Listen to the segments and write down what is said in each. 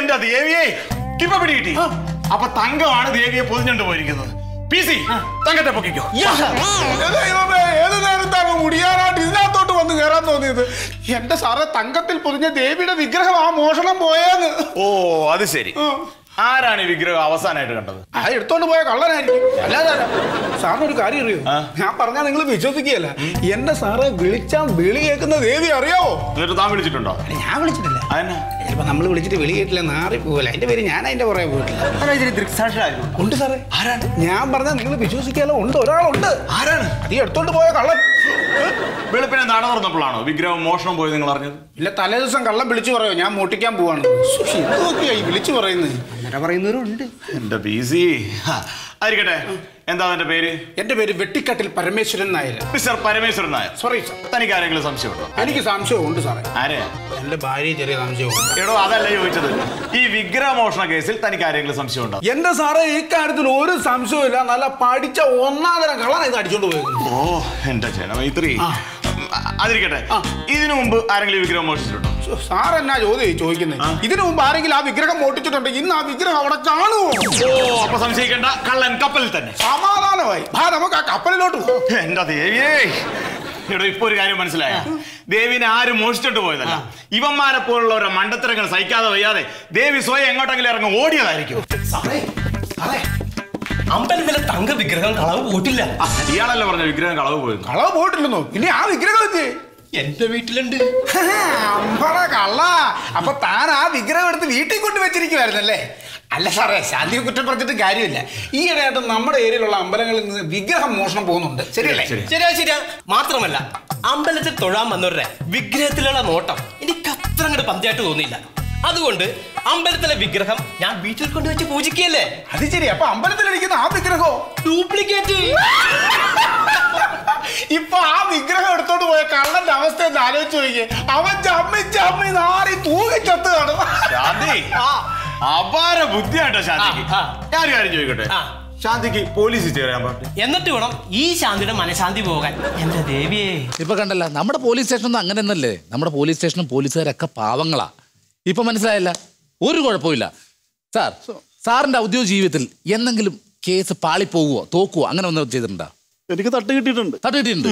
എന്റെ ദേവിയെ. ഇപ്പൊ പിടികിട്ടി. അപ്പൊ തങ്കമാണ് ദേവിയെ പൊതിഞ്ഞുകൊണ്ട് പോയിരിക്കുന്നത്. പി സി തങ്കത്തെ പൊക്കിക്കോ. ഏത് നേരത്താണ് മുടിയാനായിട്ട് ഇതിനകത്തോട്ട് വന്ന് കയറാൻ തോന്നിയത്? എന്റെ സാറേ തങ്കത്തിൽ പൊതിഞ്ഞ ദേവിയുടെ വിഗ്രഹം ആ മോഷണം പോയെന്ന്. ഓ അത് ശരി. ആരാണ് ഈ വിഗ്രഹം അവസാനമായിട്ട് കണ്ടത്? ആ എടുത്തോണ്ട് പോയ കള്ളനായിരിക്കും. അല്ലാതെ സാറിന് ഒരു കാര്യം അറിയോ? ഞാൻ പറഞ്ഞാൽ നിങ്ങൾ വിശ്വസിക്കുകയല്ല. എന്റെ സാറെ വിളിച്ചാ വിളി കേൾക്കുന്ന ദേവി അറിയാവോ? എന്നിട്ട് താൻ വിളിച്ചിട്ടുണ്ടോ? അല്ല, ഞാൻ വിളിച്ചിട്ടില്ല. ചിലപ്പോ നമ്മൾ വിളിച്ചിട്ട് വിളി കേട്ടില്ല നാറി പോകല അതിന്റെ പേര് ഞാൻ അതിന്റെ പുറകെ പോയിട്ടില്ല. ഉണ്ട് സാറേ. ആരാണ്? ഞാൻ പറഞ്ഞാൽ നിങ്ങൾ വിശ്വസിക്കാലോ? ഉണ്ട് ഒരാളുണ്ട്. ആരാണ്? ഈ എടുത്തോണ്ട് പോയ കള്ളൻ. വെളുപ്പിനെ നട തുറന്നപ്പോഴാണോ? വിഗ്രഹം മോഷണം പോയത് നിങ്ങൾ അറിഞ്ഞത്? ഇല്ല തലേ ദിവസം കള്ളം വിളിച്ചു പറയോ? ഞാൻ മോട്ടിക്കാൻ പോവാണ്. വിളിച്ചു പറയുന്നത് അങ്ങനെ പറയുന്നവരുണ്ട്. എന്റെ പി സി ആയിരിക്കട്ടെ. എന്താ എന്റെ പേര്? എന്റെ പേര് Vettikattil Parameswaran Nair. Mister Parameswaran Nair. Sorry sir തനിക്ക് ആരെങ്കിലും സംശയമുണ്ടോ? എനിക്ക് സംശയമുണ്ട് സാറേ. ആരെ? എന്റെ ഭാര്യ ചെറിയ സംശയമുണ്ട്. എടോ അതല്ല ചോദിച്ചത്. ഈ വിഗ്രഹ മോഷണ കേസിൽ തനിക്ക് ആരെങ്കിലും സംശയമുണ്ടോ? എന്റെ സാറേ ഈ കാര്യത്തിൽ ഒരു സംശയവും ഇല്ല നല്ല പഠിച്ച ഒന്നാം തരം കള്ളനാ ഇത് അടിച്ചോണ്ട് പോയത് ഓ എന്റെ ജനമൈത്രി അതിരിക്കട്ടെ. ഇതിനു മുമ്പ് ആരെങ്കിലും വിഗ്രഹം മോഷിച്ചിട്ടുണ്ടോ സാർ എന്നാ ചോദ്യം ചോദിക്കുന്നത് ഇതിനു മുമ്പ് ആരെങ്കിലും ആ വിഗ്രഹം മോട്ടിച്ചിട്ടുണ്ട് ഇന്ന് ആ വിഗ്രഹം അവിടെ കാണുമോ ഓ അപ്പൊ സംശയിക്കേണ്ട. കള്ളൻ കപ്പലിൽ തന്നെ. സമാധാനമായി. ഭാ നമുക്ക് ആ കപ്പലിലോട്ട് പോകും എന്റെ ദേവിയേ ഇവിടെ ഇപ്പൊ ഒരു കാര്യം മനസ്സിലായ? ദേവിനെ ആരും മോഷിച്ചിട്ട് പോയതല്ല. ഇവന്മാരെ പോലുള്ളവരുടെ മണ്ടത്തരങ്ങൾ സഹിക്കാതെ വയ്യാതെ ദേവി സ്വയം എങ്ങോട്ടെങ്കിലും ഇറങ്ങി ഓടിയതായിരിക്കും. അമ്പലത്തിലെ തങ്ക വിഗ്രഹം കളവ് പോയിട്ടില്ല. ഇയാളല്ല പറഞ്ഞ വിഗ്രഹം കളവ് പോയി കളവ് പോയിട്ടില്ലെന്നോ? ഇനി ആ വിഗ്രഹം എന്റെ വീട്ടിലുണ്ട്. അമ്പട കള്ള. അപ്പൊ താൻ ആ വിഗ്രഹം എടുത്ത് വീട്ടിൽ കൊണ്ട് വെച്ചിരിക്കുവായിരുന്നല്ലേ? അല്ല സാറേ ശാന്തിയെ കുറ്റം പറഞ്ഞിട്ട് കാര്യമില്ല. ഈയിടെയായിട്ട് നമ്മുടെ ഏരിയയിലുള്ള അമ്പലങ്ങളിൽ നിന്ന് വിഗ്രഹം മോഷണം പോകുന്നുണ്ട്. ശരിയല്ലേ? ശരിയാ ശരിയാ. മാത്രമല്ല അമ്പലത്തിൽ തൊഴാൻ വന്നവരുടെ വിഗ്രഹത്തിലുള്ള നോട്ടം എനിക്ക് അത്ര അങ്ങോട്ട് പന്തിയായിട്ട് തോന്നിയില്ല. അതുകൊണ്ട് അമ്പലത്തിലെ വിഗ്രഹം ഞാൻ വീട്ടിൽ കൊണ്ടുവച്ച് പൂജിക്കുകയല്ലേ? അത് ശരി അപ്പൊ അമ്പലത്തിലിരിക്കുന്ന ആ വിഗ്രഹോ? ഡ്യൂപ്ലിക്കേറ്റ് ഇപ്പൊ ആ വിഗ്രഹം എടുത്തോണ്ട് പോയ കള്ളന്റെ അവസ്ഥ എന്ന് ആലോചിച്ച് നോക്കിയേ. അവൻ ചമ്മി ചമ്മി നാറി തൂങ്ങിച്ചത്ത് കാണും ശാന്തി ആ. അപാര ബുദ്ധിയാട്ടോ ശാന്തിക്ക്. ഞാനൊരു കാര്യം ചോദിക്കട്ടെ? ആ. ശാന്തിക്ക് പോലീസ് ചേരാൻ പറ്റും എന്നിട്ട് വേണം ഈ ശാന്തിയുടെ മനഃശാന്തി പോകാൻ. എന്റെ ദേവിയെ? ഇപ്പൊ കണ്ടല്ല നമ്മുടെ പോലീസ് സ്റ്റേഷനൊന്നും അങ്ങനെ ഒന്നല്ലേ നമ്മുടെ പോലീസ് സ്റ്റേഷനും പോലീസുകാരൊക്കെ പാവങ്ങളാ. ഇപ്പൊ മനസ്സിലായില്ല? ഒരു കുഴപ്പമില്ല സാർ സാറിന്റെ ഔദ്യോഗിക ജീവിതത്തിൽ എന്തെങ്കിലും കേസ് പാളിപ്പോകുവോ തോക്കുവോ അങ്ങനെ ഒന്നും ചെയ്തിട്ടുണ്ടോ? എനിക്ക് തട്ട് കിട്ടിയിട്ടുണ്ട്. തട്ട് കിട്ടിയിട്ടുണ്ട്?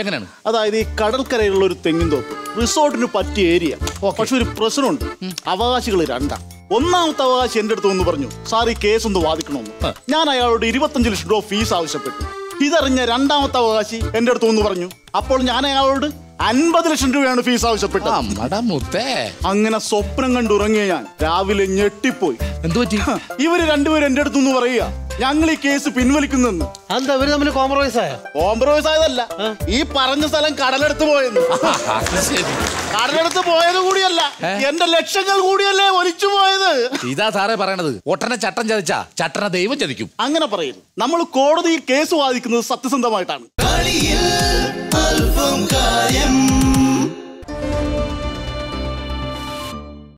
എങ്ങനെയാണ്? അതായത് ഈ കടൽക്കരയിലുള്ള ഒരു തെങ്ങിൻ തോപ്പ്. റിസോർട്ടിന് പറ്റിയ ഏരിയ. പക്ഷെ ഒരു പ്രശ്നമുണ്ട്. അവകാശികൾ രണ്ടാ. ഒന്നാമത്തെ അവകാശം എന്റെ അടുത്ത് ഒന്ന് പറഞ്ഞു സാർ ഈ കേസ് ഒന്ന് വാദിക്കണമെന്ന്. ഞാൻ അയാളോട് ഇരുപത്തഞ്ച് ലക്ഷം രൂപ ഫീസ് ആവശ്യപ്പെട്ടു. ഇതറിഞ്ഞ രണ്ടാമത്തെ അവകാശി എന്റെ അടുത്ത് ഒന്ന് പറഞ്ഞു അപ്പോൾ ഞാൻ അയാളോട് അൻപത് ലക്ഷം രൂപയാണ് ഫീസ് ആവശ്യപ്പെട്ടത്. അമ്മടാ മുത്തേ. അങ്ങനെ സ്വപ്നം കണ്ടുറങ്ങിയ ഞാൻ രാവിലെ ഞെട്ടിപ്പോയി. എന്തു പറ്റി? ഇവർ രണ്ടുപേരും എന്റെ അടുത്തുനിന്ന് പറയുക ഞങ്ങൾ ഈ കേസ് പിൻവലിക്കുന്നെന്ന്. എന്താ ഇവർ തമ്മിൽ കോംപ്രമൈസ് ആയോ? കോംപ്രമൈസ് ആയതല്ല. ഈ പറഞ്ഞ സ്ഥലം കടലെടുത്ത് പോയെന്ന്. കടലെടുത്ത് പോയത് കൂടിയല്ല. എന്റെ ലക്ഷങ്ങൾ കൂടിയല്ലേ ഒലിച്ചു പോയത്. ഇതാ സാറേ പറയണത്. ഒട്ടനെ ചട്ടം ചതിച്ചാ ചട്ടന ദൈവം ചതിക്കും. അങ്ങനെ പറയുന്നു നമ്മൾ കോടതിയിൽ കേസ് വാദിക്കുന്നത് സത്യസന്ധമായിട്ടാണ്. കളിയിൽ അല്പം കാര്യം